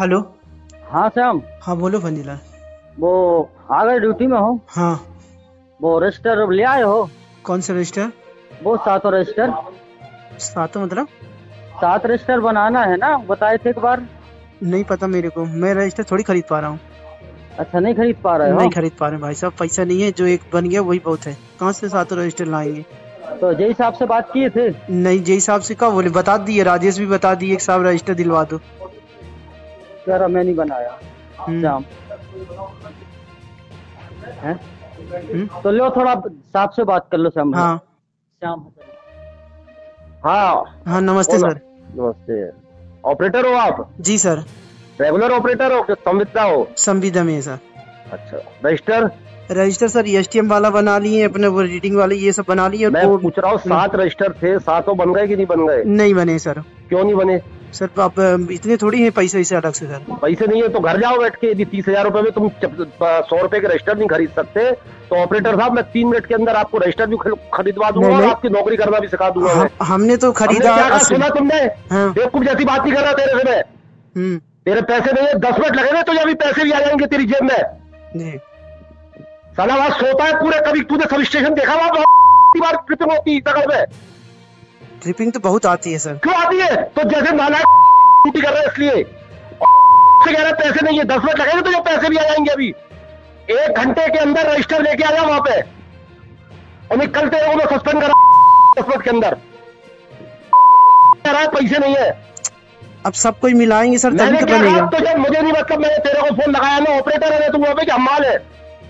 Hello. हाँ श्याम। हाँ बोलो फनीला वो आ गए ड्यूटी में हो? हाँ। वो रजिस्टर ले आए हो? कौन सा रजिस्टर? वो सातों रजिस्टर। सातों मतलब? सात रजिस्टर बनाना है ना? बताए थे एक बार। नहीं पता मेरे को। मैं रजिस्टर थोड़ी खरीद पा रहा हूँ। अच्छा नहीं खरीद पा रहे हो? नहीं खरीद पा रहे भाई साहब। पैसा नहीं है जो एक बन गया वही बहुत है। कहाँ से सातों रजिस्टर लाएँगे? तो जय साहब से बात किए थे? नहीं जय साहब से कहा? बोले बता दिए राजेश भी बता दिए एक साहब रजिस्टर दिलवा दो। कह रहा मैं नहीं बनाया। हम्म, श्याम हैं? हम्म, तो लो थोड़ा साहब से बात कर लो श्याम हाँ। श्याम हाँ। हाँ नमस्ते सर। नमस्ते। ऑपरेटर हो आप? जी सर। रेगुलर ऑपरेटर हो संविदा हो? संविदा में सर। अच्छा। रजिस्टर? रजिस्टर सर एस वाला बना लिए अपने वो रीडिंग वाले ये सब बना लिए मैं पूछ रहा हूँ सात रजिस्टर थे सातों बन गए कि नहीं बन गए? नहीं बने सर। क्यों नहीं बने? सर अब अ, इतने थोड़ी है पैसे इसे अलग से सर? पैसे नहीं है तो घर जाओ बैठ के। यदि तीस हज़ार रुपए में तुम सौ रुपए के रजिस्टर नहीं खरीद सकते तो ऑपरेटर साहब मैं तीन मिनट के अंदर आपको रजिस्टर भी खरीदवा दूँगा और आपकी नौकरी करना भी सिखा दूँगा हम, हमने तो हमने खरीदा क्या सुना तुमने? हाँ। बेवकूफ़ जैसी बात नहीं कर रहा तेरे से मैं। हम्म। तेरे पैसे नहीं है दस मिनट लगेंगे तो अभी पैसे भी आ जाएँगे तेरी जेब में। जी। साला वहाँ सोता है पूरे कभी तूने सब स्टेशन देखा वहाँ बार होती है में ट्रिपिंग तो बहुत आती है सर क्यों आती है? तो जैसे नाला ड्यूटी कर रहे हैं इसलिए। से कह रहे पैसे नहीं है दस मिनट लगेंगे तो जो पैसे भी आ जाएँगे अभी। एक घंटे के अंदर रजिस्टर लेके आ जा वहाँ पे। और कल तेरे को मैं सस्पेंड करा दस मिनट के अंदर। कह रहा है पैसे नहीं है। अब सब कोई मिलाएँगे सर तभी मैंने तो क्या कहा बनेगा। तो जब मुझे नहीं मतलब मैंने तेरे को फ़ोन लगाया ना ऑपरेटर है ना तू वहाँ पे कि हमाल है?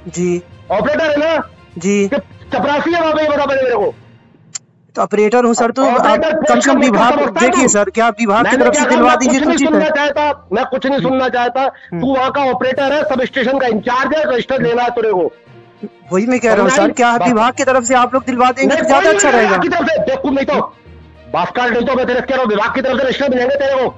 जी। ऑपरेटर है ना? जी। चपरासी है वहाँ पे ये बता पहले मेरे को। तो ऑपरेटर हूँ सर तो कम से कम विभाग देखिए सर क्या विभाग की तरफ़ से दिलवा दीजिए कुछ नहीं सुनना चाहता मैं कुछ नहीं सुनना चाहता। तू वहाँ का ऑपरेटर है सब स्टेशन का इंचार्ज है रजिस्टर लेना है तुरे को वही मैं कह रहा हूँ सर क्या विभाग की तरफ़ से आप लोग दिलवा देंगे तो ज़्यादा अच्छा रहेगा। देखो नहीं तो। बास कार्ड नहीं तो मैं तेरे कह रहा हूँ विभाग की तरफ़ से रजिस्टर मिलेंगे तेरे को।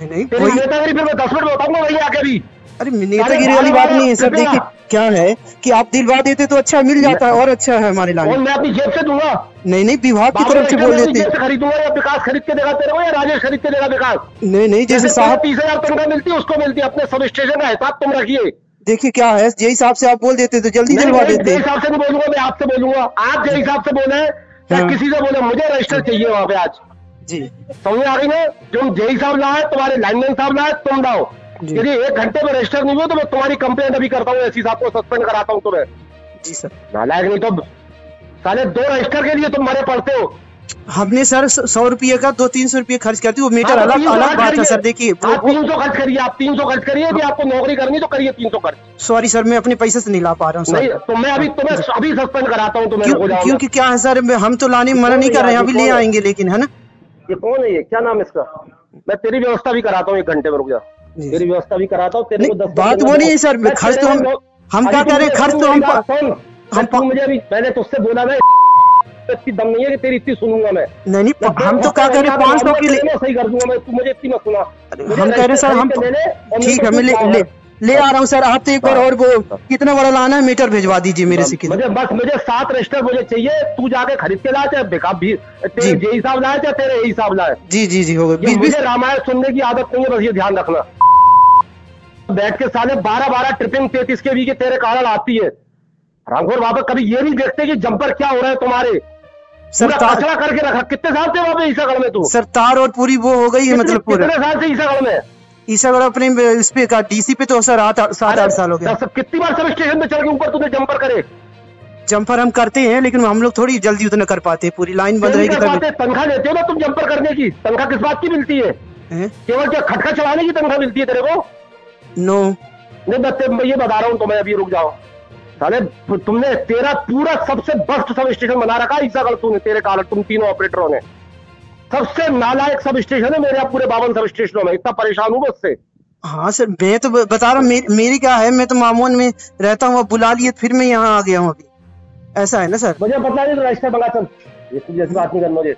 नहीं नहीं नेतागिरी फिर मैं दस मिनट बताऊँगा वही आके भी। अरे नेतागिरी वाली बात नहीं है सर देखिए क्या है कि आप दिलवा देते तो अच्छा मिल जाता है और अच्छा है हमारे और लाइन मैं अपनी जेब से दूँगा। नहीं नहीं विभाग की तरफ़ से बोल देते। खरीदूँगा या विकास खरीद के देगा तेरे को या राजेश खरीद के देगा विकास। नहीं नहीं जैसे साहब तीस हज़ार तनख्वाह मिलती है उसको मिलती है अपने सब स्टेशन का हिसाब तुम रखिए। देखिए क्या है जय हिसाब से आप बोल देते तो जल्दी दिलवा देते। हिसाब से नहीं बोलूँगा मैं आपसे बोलूँगा। आप जिस हिसाब से बोले या हाँ। किसी से बोले मुझे रजिस्टर चाहिए वहाँ पे आज। जी। समझ आ गई ना? जो जेई साहब लाए तुम्हारे लाइनमैन साहब लाए तुम लाओ। जी। यदि एक घंटे में रजिस्टर नहीं हुआ तो मैं तुम्हारी कंप्लेंट अभी करता हूँ एसी साहब को सस्पेंड कराता हूँ तुम्हें। जी सर नालायक नहीं तो साले दो रजिस्टर के लिए तुम मरे पड़ते हो। हमने सर सौ रुपये का दो तीन सौ रुपये खर्च करती वो मीटर हाँ, तो अलग अलग बात है सर देखिए आप तीन सौ खर्च करिए आप तीन सौ खर्च करिए यदि आपको नौकरी करनी तो करिए तीन सौ खर्च। सॉरी सर मैं अपने पैसे से नहीं ला पा रहा हूँ सर तो मैं अभी तुम्हें अभी सस्पेंड कराता हूँ तुम्हें क्यों क्योंकि क्या है सर हम तो लाने में मना नहीं कर रहे हैं अभी ले आएँगे लेकिन है ना? ये कौन है ये क्या नाम है इसका? मैं तेरी व्यवस्था भी कराता हूँ एक घंटे में रुक जी। तेरी व्यवस्था भी कराता हूँ तेरे को दस बात वो नहीं है सर, खर्च तो हम- हम क्या कह रहे हैं, खर्च तो हम- हम तू मुझे अभी मैंने तुझसे बोला ना इतनी दम नहीं है कि तेरी इतनी सुनूँगा मैं। नहीं नहीं हम तो क्या कह रहे हैं पाँच सौ की सही कर दूँगा मैं तू मुझे इतनी मत सुना। हम कह रहे हैं सर हम ठीक है मैं ले ले आ रहा हूँ सर आप तो एक बार और वो कितना बड़ा लाना है मीटर भिजवा दीजिए मेरे से। मुझे बस मुझे सात रजिस्टर मुझे चाहिए तू जाके खरीद के ला चाहे बेकार भी तेरे हिसाब लाए चाहे तेरे हिसाब लाए। जी जी जी हो मुझे रामायण सुनने की आदत नहीं है बस ये ध्यान रखना। बैठ के साले बारह बारह ट्रिपिंग तैतीस के भी के तेरे कारण आती है। रामखोर वहाँ पर कभी ये नहीं देखते कि जंपर क्या हो रहा है तुम्हारे? सर कचरा करके रखा। कितने साल से वहाँ पे ईसागढ़ में तू? सर तार और पूरी वो हो गई है मतलब पूरा। कितने साल से ईसागढ़ में? ईसागढ़ अपने इस पे का डीसी पे तो सर आठ सात आठ साल हो गया। कितनी बार सब स्टेशन पे चढ़ के ऊपर तूने जंपर करे? जंपर हम करते हैं लेकिन हम लोग थोड़ी जल्दी उतना कर पाते पूरी लाइन बंद रहेगी तनख्वाह लेते हो ना तुम जंपर करने की? तनख्वाह किस बात की मिलती है? केवल क्या खटखा चलाने की तनख्वाह मिलती है तेरे को? नो नहीं मैं ते- मैं ये बता रहा हूँ तुम्हें अभी रुक जाओ। साले तुमने तेरा पूरा सबसे बेस्ट सब स्टेशन बना रखा है ईसागढ़ तूने तेरे कारण तुम तीनों ऑपरेटरों ने। सबसे नालायक सब स्टेशन है मेरे पूरे बावन सब स्टेशनों में इतना परेशान हूँ मैं उससे। हाँ सर मैं तो बता रहा हूँ मेरी, मेरी क्या है मैं तो मामून में रहता हूँ बुला लिए फिर मैं यहाँ आ गया हूँ अभी। ऐसा है ना सर? मुझे पता नहीं तो रजिस्टर बना चल। ये तुझे ऐसी बात नहीं करना मुझे।